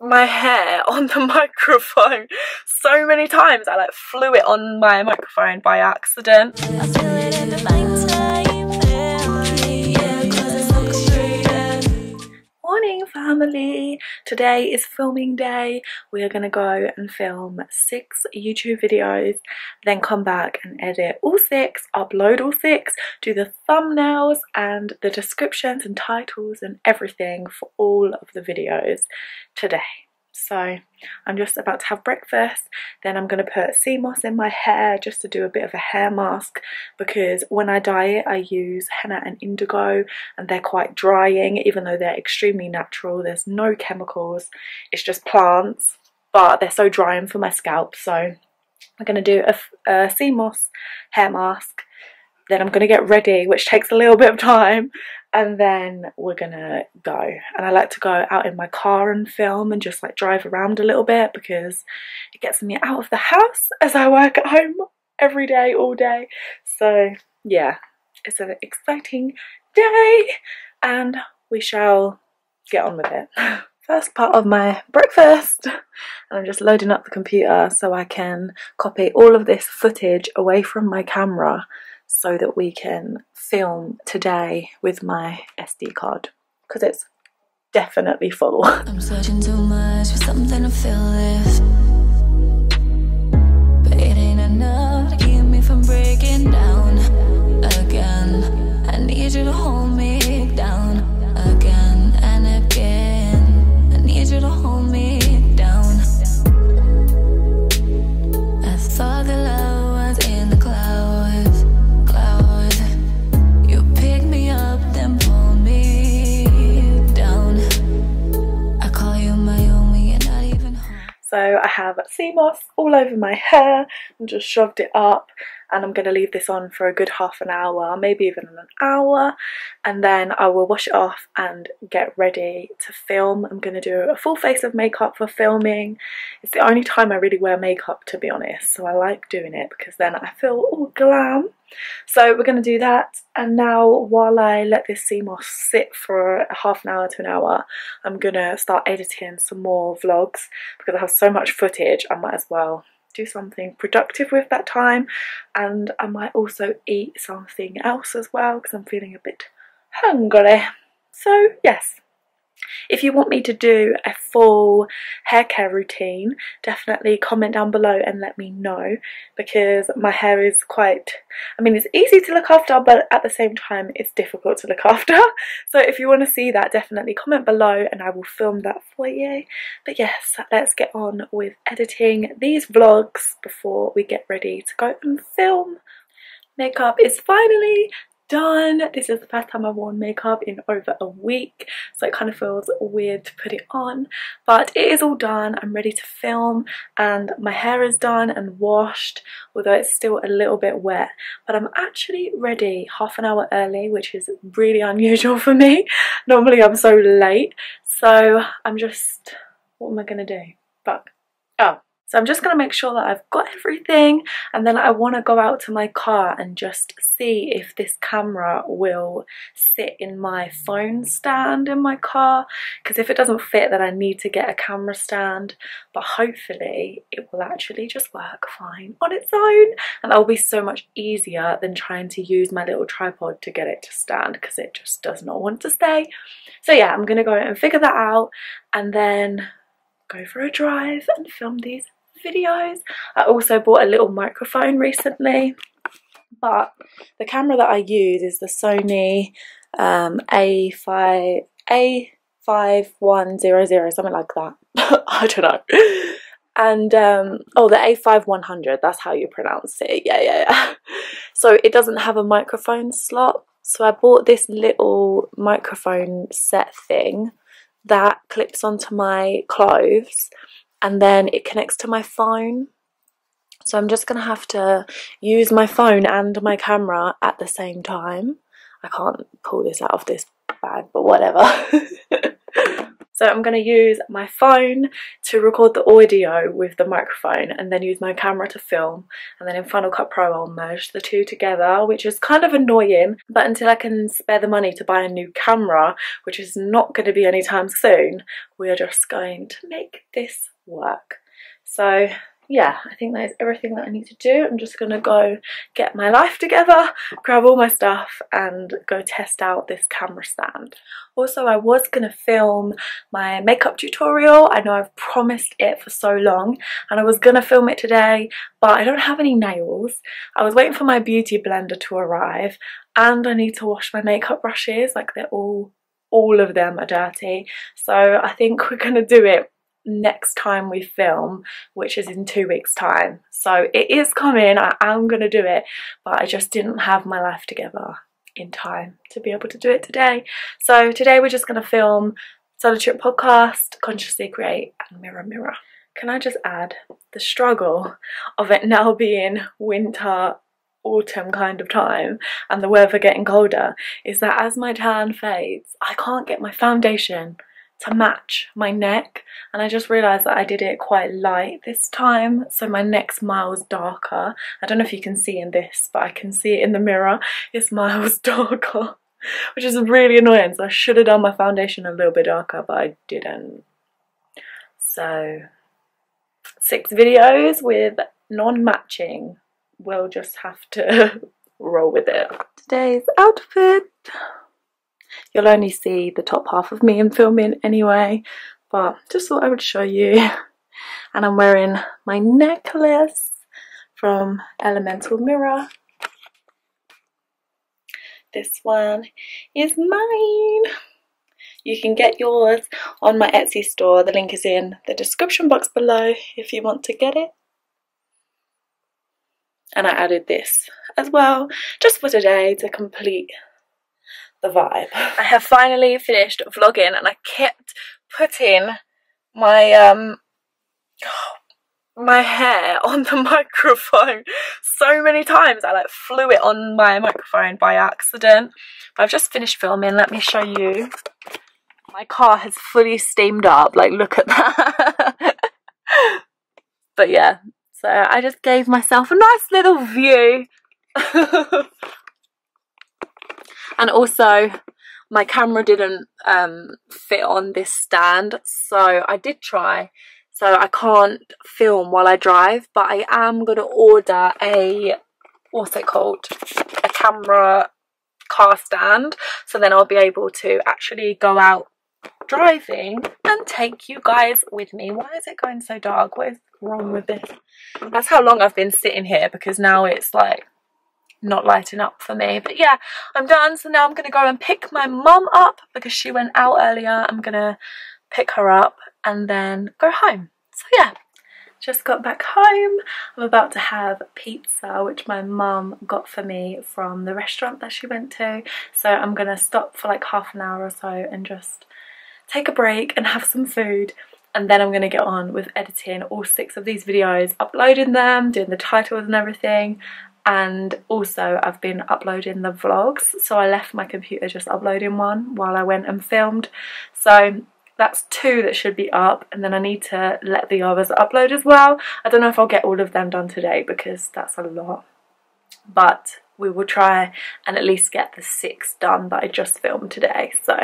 my hair on the microphone so many times. I like flew it on my microphone by accident. Family! Today is filming day. We are going to go and film six YouTube videos, then come back and edit all six, upload all six, do the thumbnails and the descriptions and titles and everything for all of the videos today. So I'm just about to have breakfast. Then I'm going to put sea moss in my hair just to do a bit of a hair mask because when I dye it I use henna and indigo and they're quite drying even though they're extremely natural. There's no chemicals. It's just plants but they're so drying for my scalp so I'm going to do a, a sea moss hair mask then I'm going to get ready which takes a little bit of time and then we're gonna go. And I like to go out in my car and film and just like drive around a little bit because it gets me out of the house as I work at home every day all day. So yeah it's an exciting day and we shall get on with it. First part of my breakfast. And I'm just loading up the computer so I can copy all of this footage away from my camera so that we can film today with my SD card because it's definitely full. I'm searching too much for something to fill this. But it ain't enough to keep me from breaking down again. I need you to hold me sea moss all over my hair and just shoved it up and I'm going to leave this on for a good half an hour, maybe even an hour and then I will wash it off and get ready to film. I'm going to do a full face of makeup for filming. It's the only time I really wear makeup to be honest so I like doing it because then I feel all glam. So we're going to do that and now while I let this moss sit for a half an hour to an hour I'm going to start editing some more vlogs because I have so much footage I might as well do something productive with that time and I might also eat something else as well because I'm feeling a bit hungry. So yes, if you want me to do a full hair care routine, definitely comment down below and let me know because my hair is quite, I mean it's easy to look after but at the same time it's difficult to look after. So if you want to see that definitely comment below and I will film that for you. But yes, let's get on with editing these vlogs before we get ready to go and film. Makeup is finally done. This is the first time I've worn makeup in over a week so it kind of feels weird to put it on but it is all done. I'm ready to film and my hair is done and washed although it's still a little bit wet but I'm actually ready half an hour early which is really unusual for me. Normally I'm so late so I'm just what am I gonna do? Fuck. Oh so I'm just going to make sure that I've got everything and then I want to go out to my car and just see if this camera will sit in my phone stand in my car because if it doesn't fit then I need to get a camera stand but hopefully it will actually just work fine on its own and that will be so much easier than trying to use my little tripod to get it to stand because it just does not want to stay. So yeah, I'm going to go and figure that out and then go for a drive and film these videos. I also bought a little microphone recently, but the camera that I use is the Sony um, A5 A5100, something like that. I don't know. And um, oh, the A5100, that's how you pronounce it. Yeah, yeah, yeah. So it doesn't have a microphone slot. So I bought this little microphone set thing that clips onto my clothes and then it connects to my phone. So I'm just going to have to use my phone and my camera at the same time. I can't pull this out of this bag, but whatever. So I'm going to use my phone to record the audio with the microphone and then use my camera to film and then in Final Cut Pro I'll merge the two together which is kind of annoying but until I can spare the money to buy a new camera which is not going to be anytime soon we are just going to make this work. So yeah, I think that is everything that I need to do. I'm just to go get my life together, grab all my stuff and go test out this camera stand. Also, I was to film my makeup tutorial. I know I've promised it for so long and I was to film it today, but I don't have any nails. I was waiting for my beauty blender to arrive and I need to wash my makeup brushes. Like they're all, all of them are dirty. So I think we're to do it next time we film which is in two weeks time. So it is coming. I am gonna do it but I just didn't have my life together in time to be able to do it today. So today we're just gonna film solo trip podcast consciously create and mirror mirror. Can I just add the struggle of it now being winter autumn kind of time and the weather getting colder is that as my tan fades I can't get my foundation to match my neck and I just realised that I did it quite light this time so my neck's miles darker. I don't know if you can see in this but I can see it in the mirror. It's miles darker which is really annoying so I should have done my foundation a little bit darker but I didn't. So six videos with non-matching. We'll just have to roll with it. Today's outfit You'll only see the top half of me in filming anyway, but just thought I would show you. And I'm wearing my necklace from Elemental Mirror. This one is mine. You can get yours on my Etsy store. The link is in the description box below if you want to get it. And I added this as well, just for today to complete the vibe. I have finally finished vlogging and I kept putting my um my hair on the microphone so many times. I like flew it on my microphone by accident. I've just finished filming. Let me show you. My car has fully steamed up. Like look at that. But yeah so I just gave myself a nice little view and also my camera didn't um, fit on this stand so I did try. So I can't film while I drive but I am going to order a what's it called? A camera car stand. So then I'll be able to actually go out driving and take you guys with me. Why is it going so dark? What is wrong with this? That's how long I've been sitting here because now it's like not lighting up for me. But yeah I'm done. So now I'm gonna go and pick my mum up because she went out earlier. I'm gonna pick her up and then go home. So yeah just got back home. I'm about to have pizza which my mum got for me from the restaurant that she went to. So I'm gonna stop for like half an hour or so and just take a break and have some food. And then I'm going to get on with editing all six of these videos, uploading them, doing the titles and everything, and also I've been uploading the vlogs. So I left my computer just uploading one while I went and filmed. So that's two that should be up. And then I need to let the others upload as well. I don't know if I'll get all of them done today because that's a lot. But we will try and at least get the six done that I just filmed today. So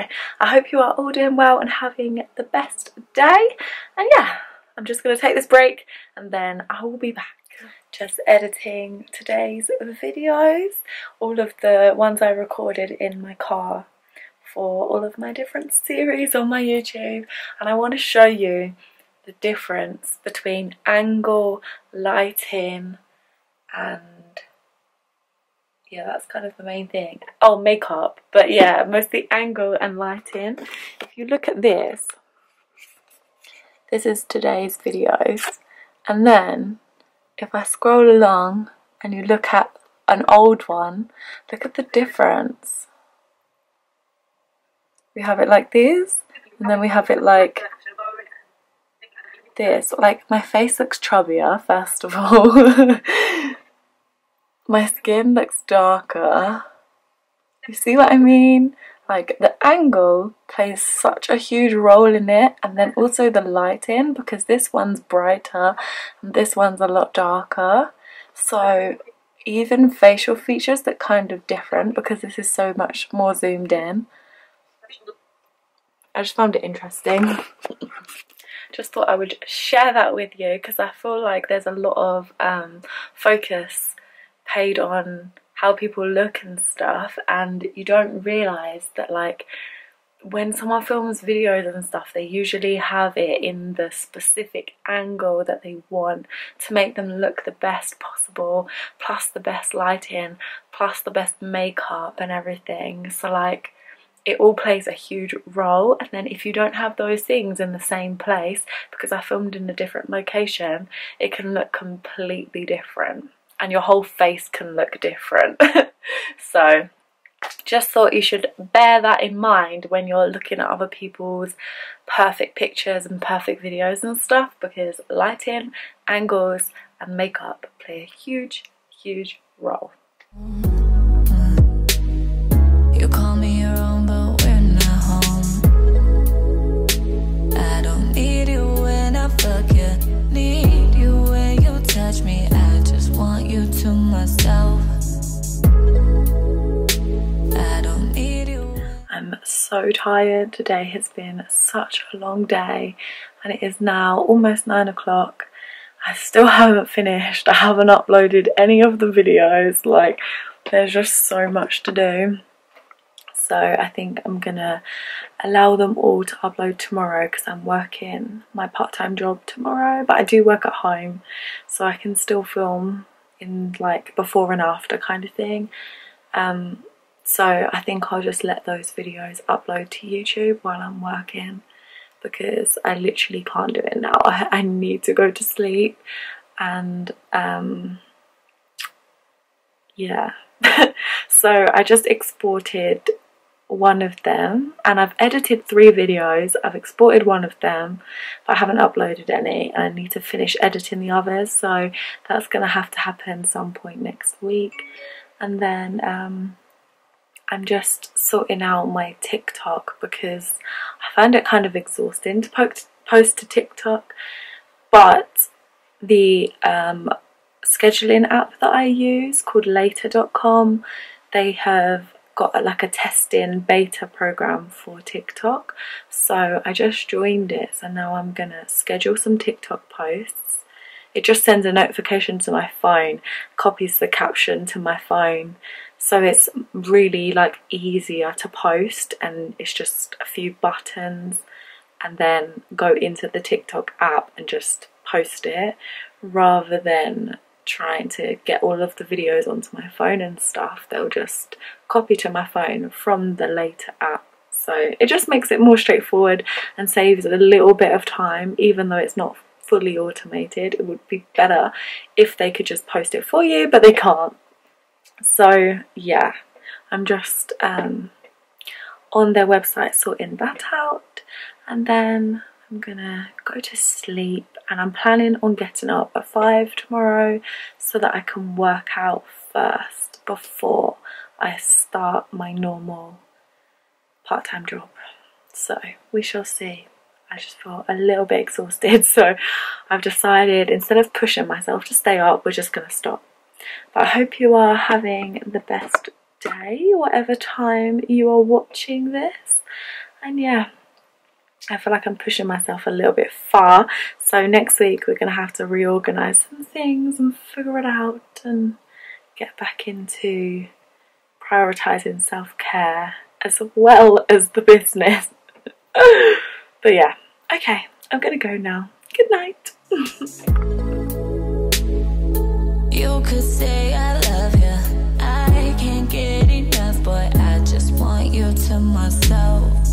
I hope you are all doing well and having the best day. And yeah I'm just going to take this break and then I will be back just editing today's videos, all of the ones I recorded in my car for all of my different series on my YouTube and I want to show you the difference between angle, lighting and yeah that's kind of the main thing. Oh makeup but yeah mostly angle and lighting. If you look at this this is today's videos and then if I scroll along and you look at an old one, look at the difference. We have it like this, and then we have it like this. Like, my face looks chubbier, first of all. my skin looks darker. You see what I mean? Like, the angle plays such a huge role in it and then also the lighting because this one's brighter and this one's a lot darker. So even facial features that kind of different because this is so much more zoomed in. I just found it interesting. Just thought I would share that with you because I feel like there's a lot of um, focus paid on how people look and stuff and you don't realize that like when someone films videos and stuff they usually have it in the specific angle that they want to make them look the best possible plus the best lighting plus the best makeup and everything. So like it all plays a huge role. And then if you don't have those things in the same place because I filmed in a different location it can look completely different and your whole face can look different so just thought you should bear that in mind when you're looking at other people's perfect pictures and perfect videos and stuff because lighting, angles and makeup play a huge huge role. So tired. Today has been such a long day and it is now almost nine o'clock. I still haven't finished. I haven't uploaded any of the videos. Like there's just so much to do. So I think I'm gonna allow them all to upload tomorrow because I'm working my part-time job tomorrow. But I do work at home so I can still film in like before and after kind of thing. Um, so I think I'll just let those videos upload to YouTube while I'm working because I literally can't do it now. I, I need to go to sleep and um, yeah. so I just exported one of them and I've edited three videos. I've exported one of them but I haven't uploaded any and I need to finish editing the others so that's going to have to happen some point next week and then um, I'm just sorting out my TikTok because I find it kind of exhausting to post to TikTok. But the um, scheduling app that I use called later.com they have got like a testing beta program for TikTok. So I just joined it. So now I'm gonna schedule some TikTok posts it just sends a notification to my phone copies the caption to my phone. So it's really like easier to post and it's just a few buttons and then go into the TikTok app and just post it rather than trying to get all of the videos onto my phone and stuff. They'll just copy to my phone from the later app. So it just makes it more straightforward and saves a little bit of time even though it's not fully automated it would be better if they could just post it for you but they can't. So yeah I'm just um, on their website sorting that out and then I'm gonna go to sleep and I'm planning on getting up at 5 tomorrow so that I can work out first before I start my normal part-time job. So we shall see I just feel a little bit exhausted so I've decided instead of pushing myself to stay up we're just gonna stop but I hope you are having the best day, whatever time you are watching this. And yeah, I feel like I'm pushing myself a little bit far. So next week we're going to have to reorganize some things and figure it out and get back into prioritizing self-care as well as the business. but yeah, Okay, I'm gonna go now. Good night. you could say I love you. I can't get enough, but I just want you to myself.